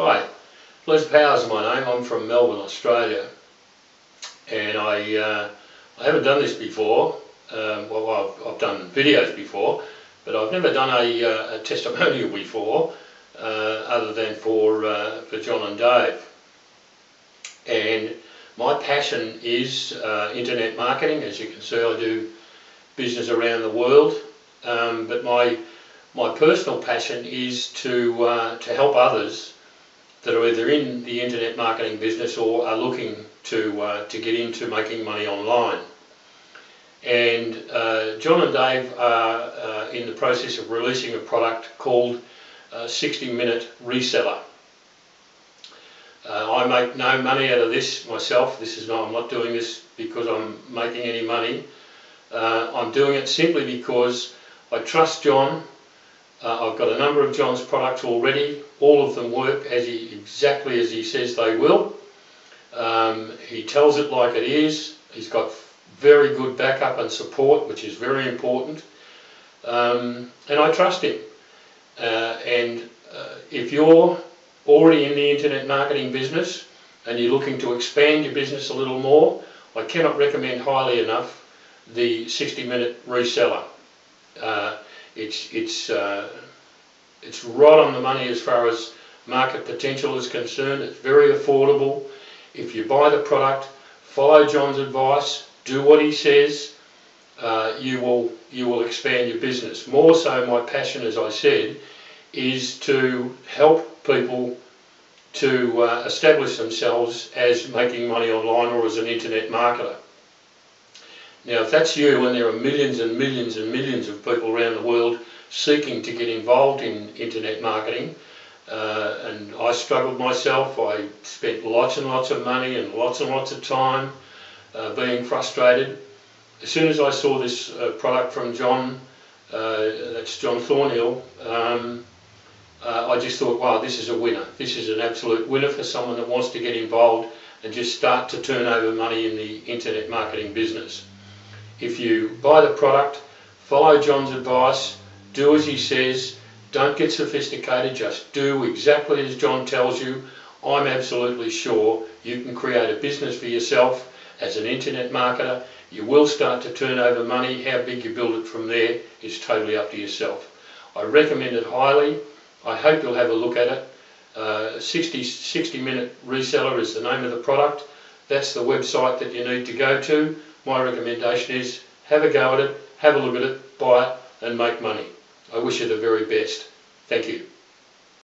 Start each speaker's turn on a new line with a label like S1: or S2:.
S1: Hi, Les Powers is my name. I'm from Melbourne, Australia, and I uh, I haven't done this before. Um, well, I've, I've, done videos before, but I've never done a, uh, a testimonial before, uh, other than for uh, for John and Dave. And my passion is uh, internet marketing. As you can see, I do business around the world, um, but my my personal passion is to uh, to help others that are either in the internet marketing business or are looking to uh, to get into making money online. And uh, John and Dave are uh, in the process of releasing a product called uh, 60 Minute Reseller. Uh, I make no money out of this myself. This is not, I'm not doing this because I'm making any money. I'm doing it simply because I trust John uh, I've got a number of John's products already. All of them work as he, exactly as he says they will. Um, he tells it like it is. He's got very good backup and support, which is very important. Um, and I trust him. Uh, and uh, if you're already in the internet marketing business and you're looking to expand your business a little more, I cannot recommend highly enough the 60 minute reseller. Uh, it's it's uh, it's right on the money as far as market potential is concerned. It's very affordable. If you buy the product, follow John's advice, do what he says, uh, you will you will expand your business. More so, my passion, as I said, is to help people to uh, establish themselves as making money online or as an internet marketer. Now, if that's you, and there are millions and millions and millions of people around the world seeking to get involved in internet marketing, uh, and I struggled myself. I spent lots and lots of money and lots and lots of time uh, being frustrated. As soon as I saw this uh, product from John, uh, that's John Thornhill, um, uh, I just thought, wow, this is a winner. This is an absolute winner for someone that wants to get involved and just start to turn over money in the internet marketing business. If you buy the product, follow John's advice, do as he says, don't get sophisticated, just do exactly as John tells you. I'm absolutely sure you can create a business for yourself as an internet marketer. You will start to turn over money. How big you build it from there is totally up to yourself. I recommend it highly. I hope you'll have a look at it. Uh, 60, 60 minute reseller is the name of the product. That's the website that you need to go to my recommendation is have a go at it, have a look at it, buy it and make money. I wish you the very best. Thank you.